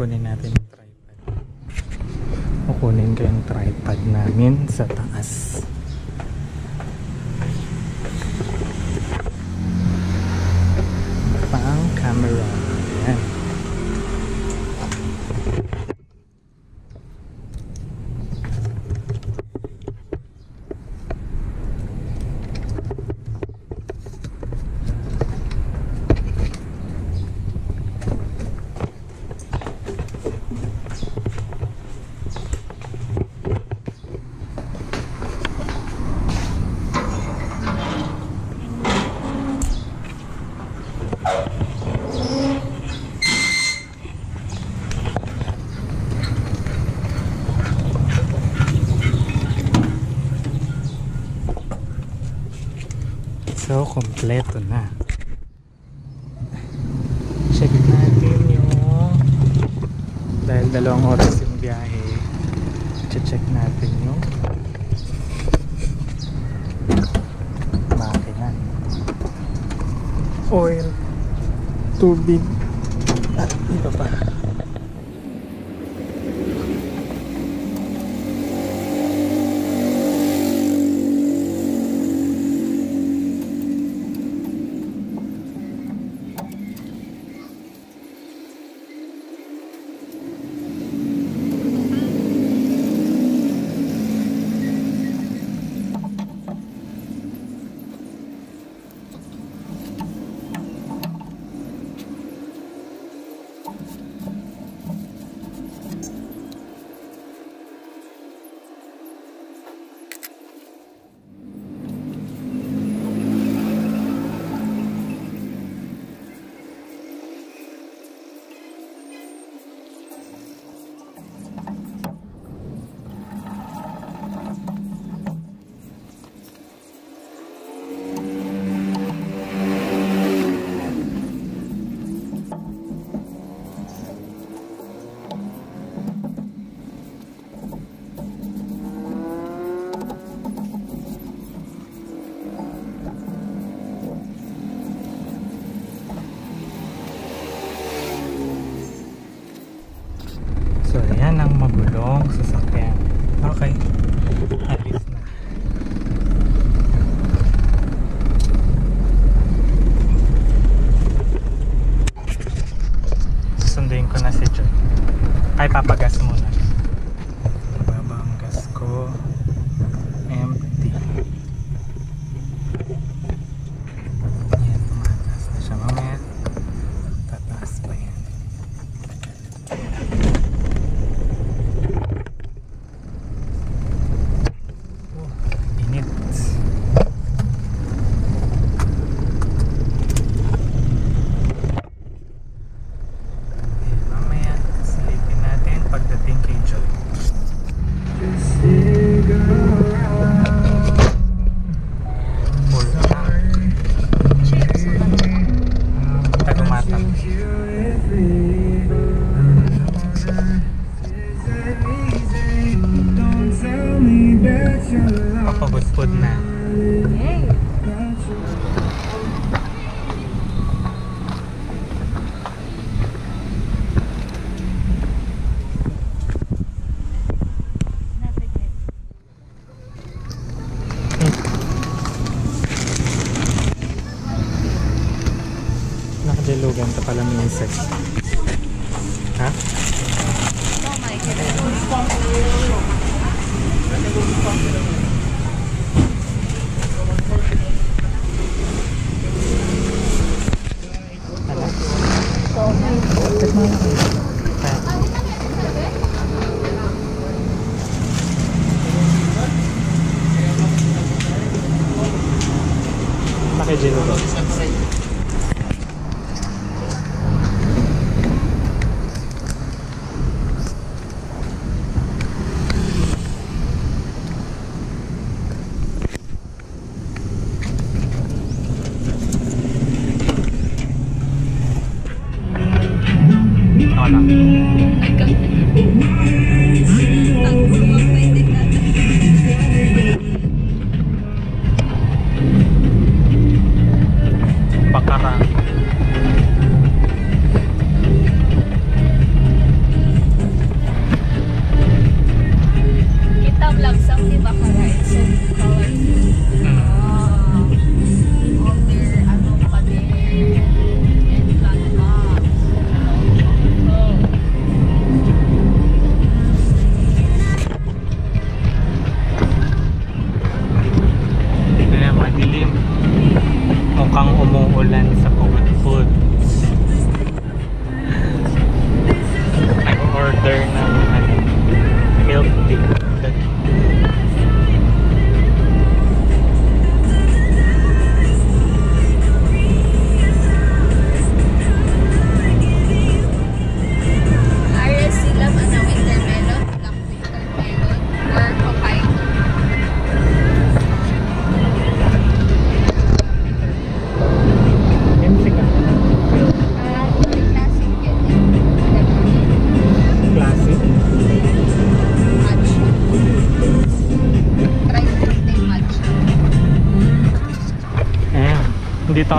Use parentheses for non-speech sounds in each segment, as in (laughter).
kunin natin yung tripod. Kukunin ko yung tripod namin sa taas. kompleto na. Check natin yung dahil dalawang oras yung biyahe check natin yung makina. Oil tubig. pagod na. 人の。Samtibakaray. So,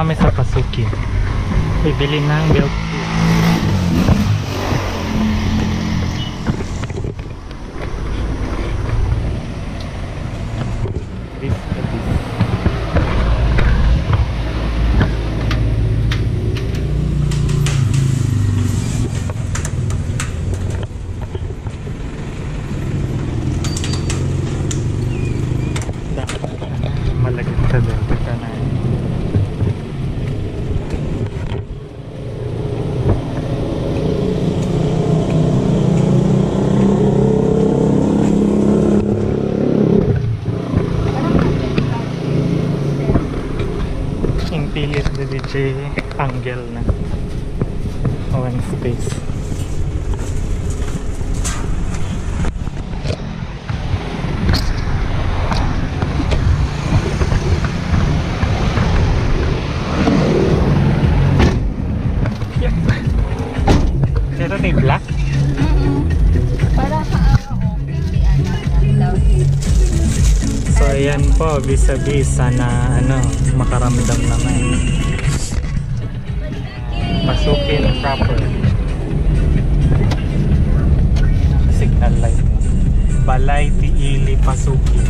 kami sa Pasuki bibili ng belt gel na walang space yep. Ito may black? Para sa So ayan po, vis-a-vis -vis, sana ano, makaramdam naman pasukin proper signal light. Balay Tiili Pasukin.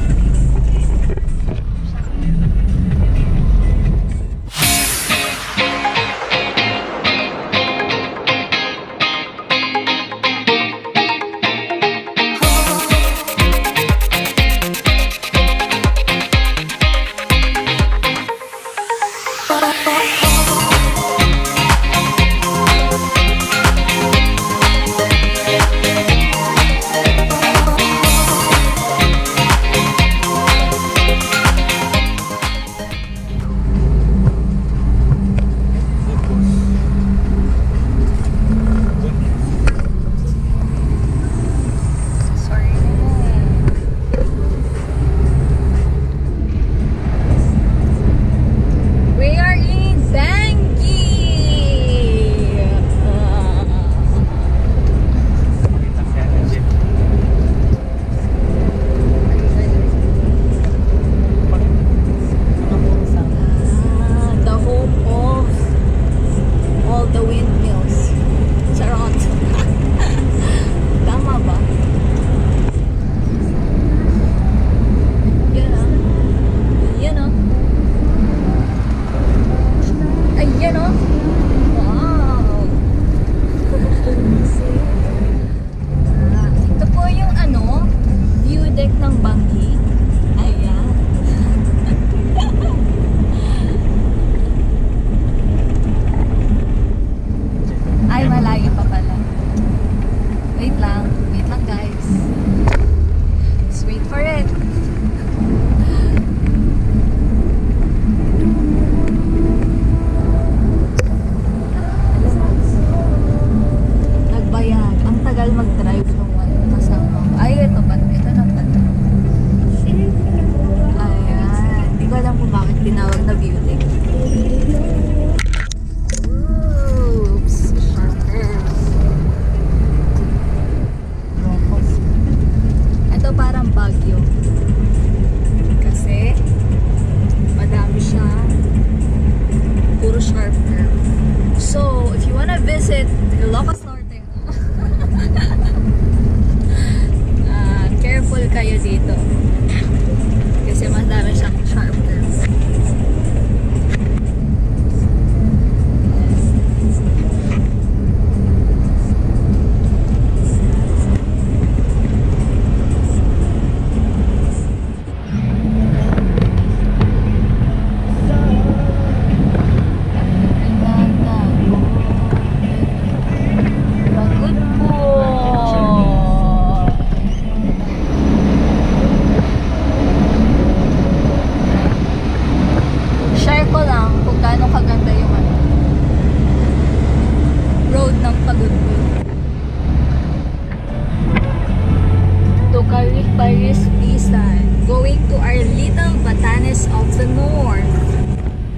Paris Pisan, going to our little Batanes of the North.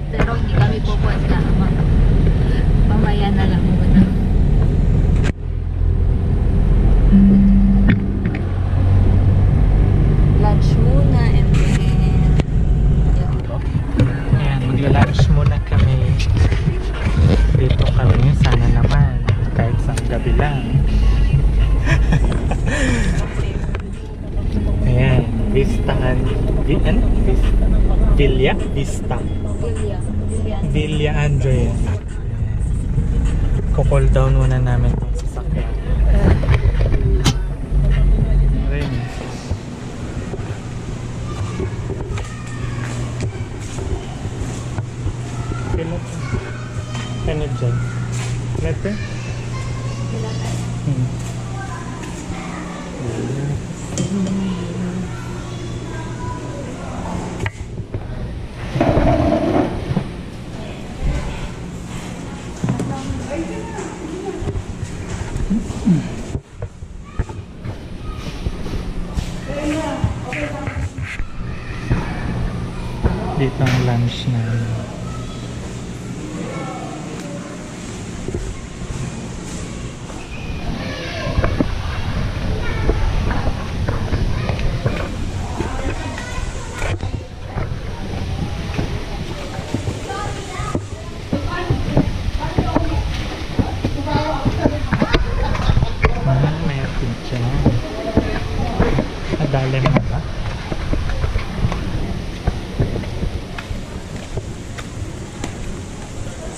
Pero hindi kami pupunta. Ma- Mamaya na lang muna. Kukol down muna namin itong sasakyan. Rin. Ito? Ano dyan? Letter? Hmm. Dito ang lunch namin. Ah, may atin dyan. Adali mo ba?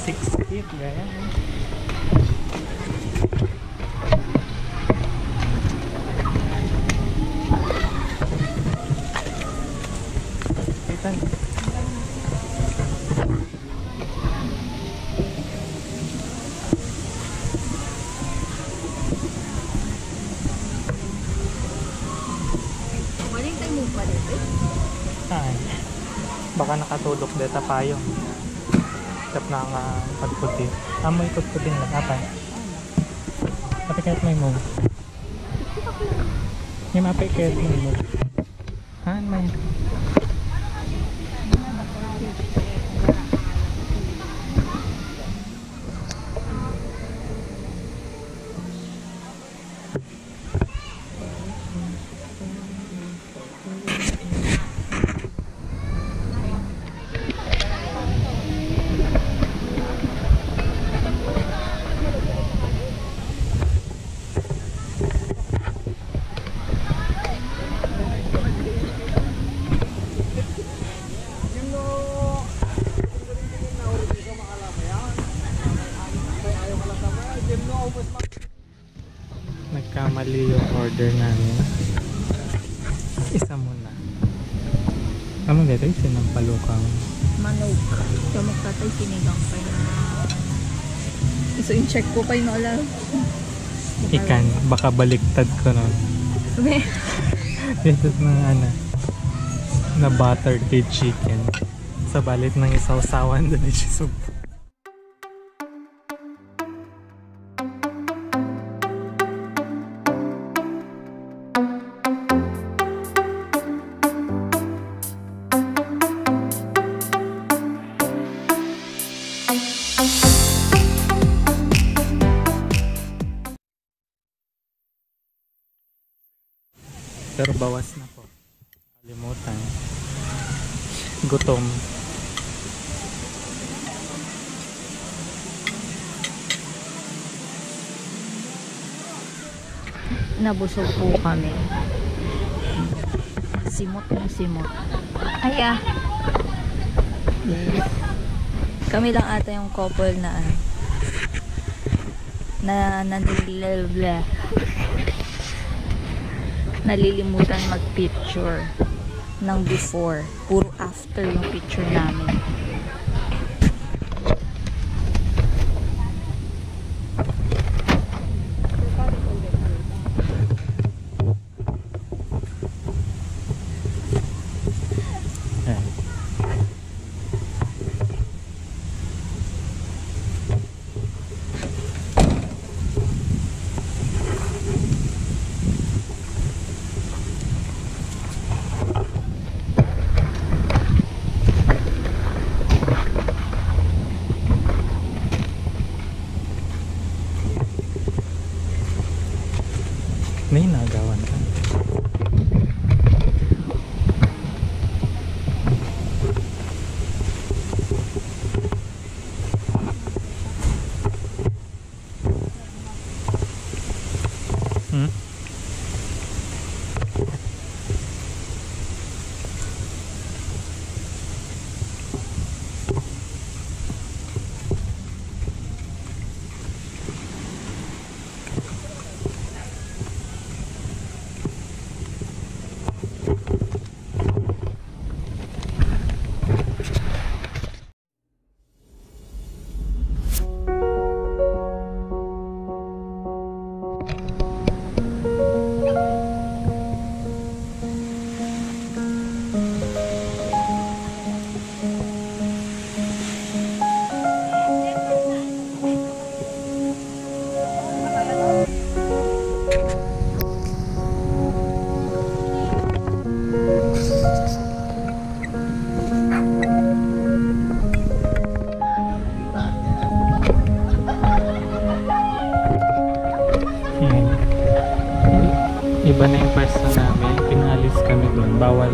Six feet, gaya. Itan. Waling tayo mo pa dito. Ay. Baka nakatulog dito payong. Tap na nga pagputi. Ah, may pagputing lang. Apa? Tapi kahit may mo. May mapi kahit may mo. Ha? May. Nagkamali yung order namin. Isa muna. Ano dito? Sinampalukang. Manog. So, magtatay sinigang pa na. So, in-check ko pa yung alam. Ikan. Baka baliktad ko nun. Sabi, Dito ng ano. Na buttered chicken. Sa balit ng isawsawan (laughs) doon soup. Pero bawas na po. Limutan. Gutom. Nabusog po kami. Simot na simot. Ay ah. Kami lang ata yung couple na ano, na nanililibla nalilimutan mag-picture ng before. Puro after yung picture namin.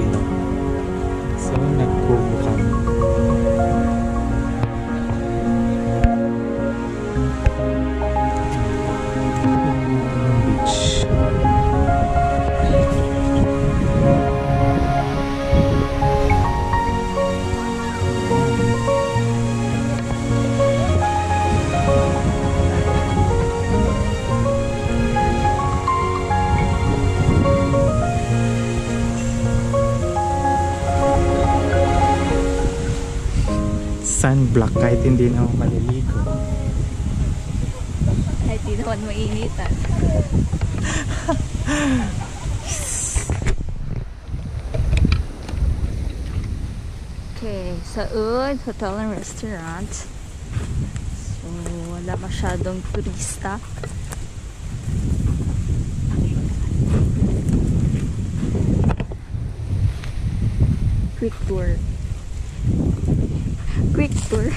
Doon. Bawal na. So, nagkubo kami. Yung Sunblock kahit hindi na ako maliligo. Kahit di naman mainitan. okay, sa Ud Hotel and Restaurant. So, wala masyadong turista. Quick tour. Quick tour.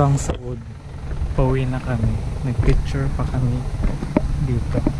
Ayan, ito ang Saud. Pauwi na kami. Nag-picture pa kami dito.